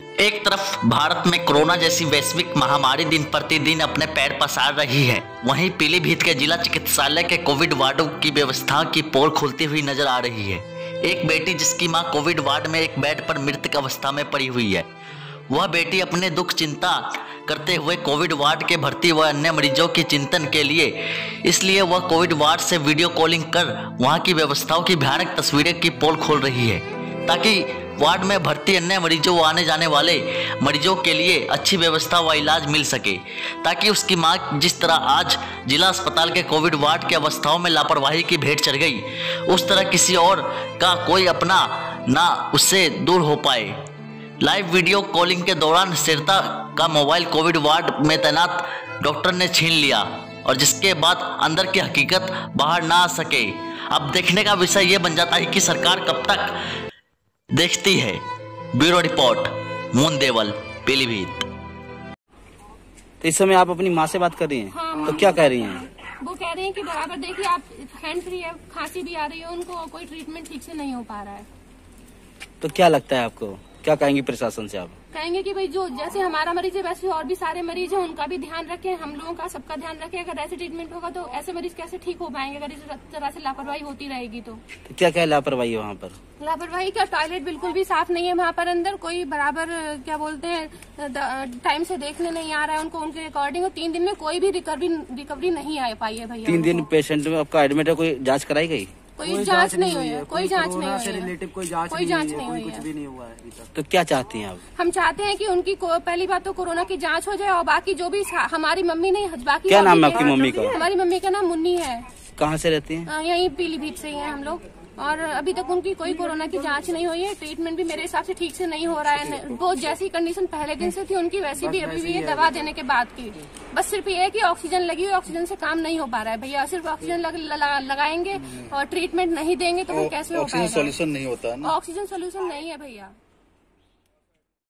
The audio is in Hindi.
एक तरफ़ भारत में कोरोना जैसी वैश्विक महामारी दिन प्रतिदिन अपने पैर पसार रही है, वहीं पीलीभीत के जिला चिकित्सालय के कोविड वार्डों की व्यवस्था की पोल खुलती हुई नज़र आ रही है। एक बेटी जिसकी माँ कोविड वार्ड में एक बेड पर मृतक अवस्था में पड़ी हुई है। वह बेटी अपने दुख चिंता करते हुए कोविड वार्ड के भर्ती व अन्य मरीजों की चिंतन के लिए, इसलिए वह कोविड वार्ड से वीडियो कॉलिंग कर वहाँ की व्यवस्थाओं की भयानक तस्वीरें की पोल खोल रही है। ताकि वार्ड में भर्ती अन्य मरीजों व आने जाने वाले मरीजों के लिए अच्छी व्यवस्था व इलाज मिल सके, ताकि उसकी माँ जिस तरह आज जिला अस्पताल के कोविड वार्ड की अवस्थाओं में लापरवाही की भेंट चढ़ गई, उस तरह किसी और का कोई अपना ना उससे दूर हो पाए। लाइव वीडियो कॉलिंग के दौरान सिरता का मोबाइल कोविड वार्ड में तैनात डॉक्टर ने छीन लिया और जिसके बाद अंदर की हकीकत बाहर ना आ सके। अब देखने का विषय यह बन जाता है कि सरकार कब तक देखती है। Bureau report Mundeval Deval Pilibhit. तो इस समय आप अपनी माँ से बात कर रही हैं? हाँ, तो क्या कह रही हैं? वो कह रही हैं कि बराबर देखिए आप हैंड फ्री है खांसी भी आ रही है उनको कोई ट्रीटमेंट ठीक से नहीं हो पा रहा है। तो क्या लगता है आपको? क्या कहेंगी प्रशासन से आप? कहेंगे कि भाई जो जैसे हमारा मरीज़ है वैसे और भी सारे मरीज़ हैं उनका भी ध्यान रखें हम लोगों का सबका ध्यान रखें। अगर ऐसे ट्रीटमेंट होगा तो ऐसे मरीज़ कैसे ठीक हो पाएँगे? अगर इस तरह से लापरवाही होती रहेगी तो। तो क्या क्या लापरवाही है वहाँ पर? लापरवाही का टॉयलेट बिल्कुल भी साफ़ नहीं है वहाँ पर अंदर। कोई बराबर क्या बोलते हैं टाइम से देखने नहीं आ रहा है उनको उनके अकॉर्डिंग और तीन दिन में कोई भी रिकवरी रिकवरी नहीं आ पाई है भैया तीन दिन पेशेंट में आपका एडमिट है कोई जाँच कराई गई? कोई जाँच नहीं हुई है कोई जाँच नहीं हुई रिलेटिव कोई जाँच कोई नहीं जाँच हुई नहीं है हुई कुछ भी नहीं हुआ है तो क्या चाहते हैं आप हम चाहते हैं कि उनकी पहली बात तो कोरोना की जाँच हो जाए और बाकी जो भी हमारी मम्मी नहीं बाकी क्या नाम है आपकी मम्मी का? हमारी मम्मी का नाम मुन्नी है। कहाँ से रहती हैं यही पीलीभीत से ही है हम लोग। और अभी तक उनकी कोई कोरोना की जाँच नहीं हुई है। ट्रीटमेंट भी मेरे हिसाब से ठीक से नहीं हो रहा है। वो जैसी कंडीशन पहले दिन से थी उनकी वैसी भी अभी भी है। दवा देने के बाद की। बस सिर्फ़ ये है कि ऑक्सीजन लगी हुई ऑक्सीजन से काम नहीं हो पा रहा है। भैया सिर्फ़ ऑक्सीजन लग, लगा- लगाएँगे और ट्रीटमेंट नहीं देंगे तो वो कैसे हो ऑक्सीजन सोल्यूशन नहीं होता ऑक्सीजन सोल्यूशन नहीं है भैया।